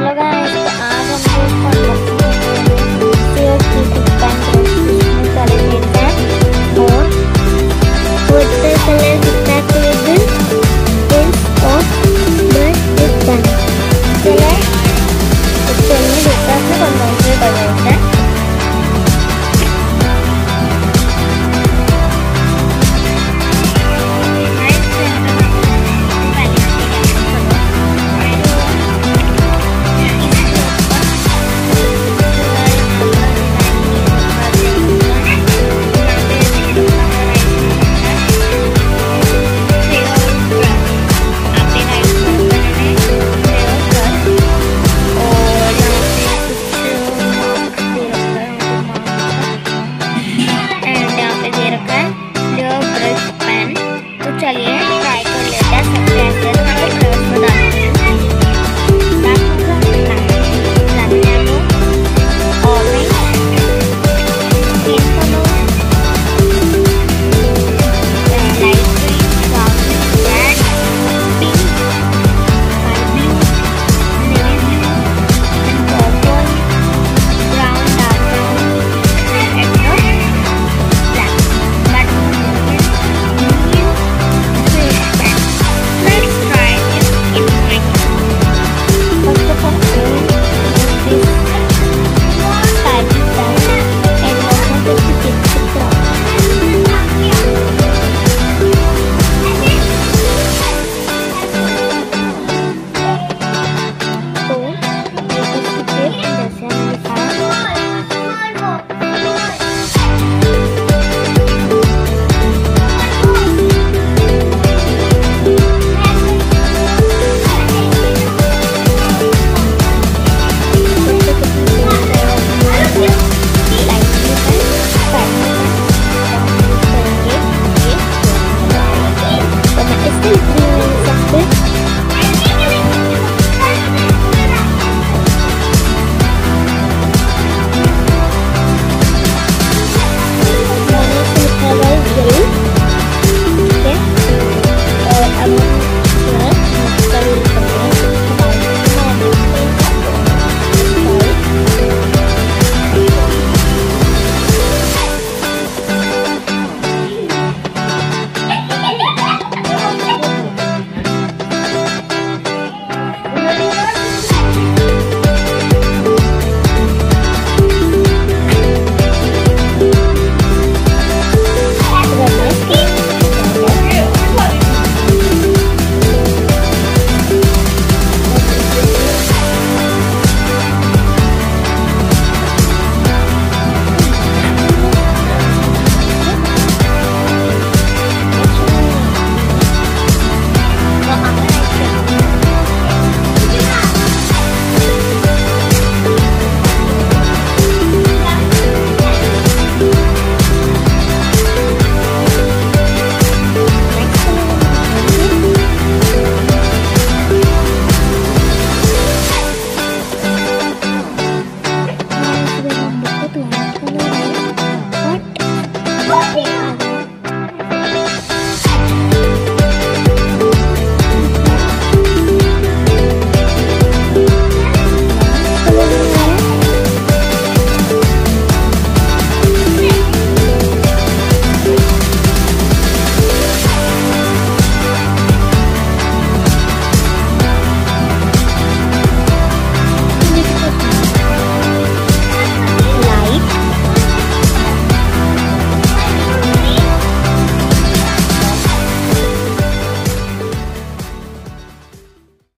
Hello guys, Right.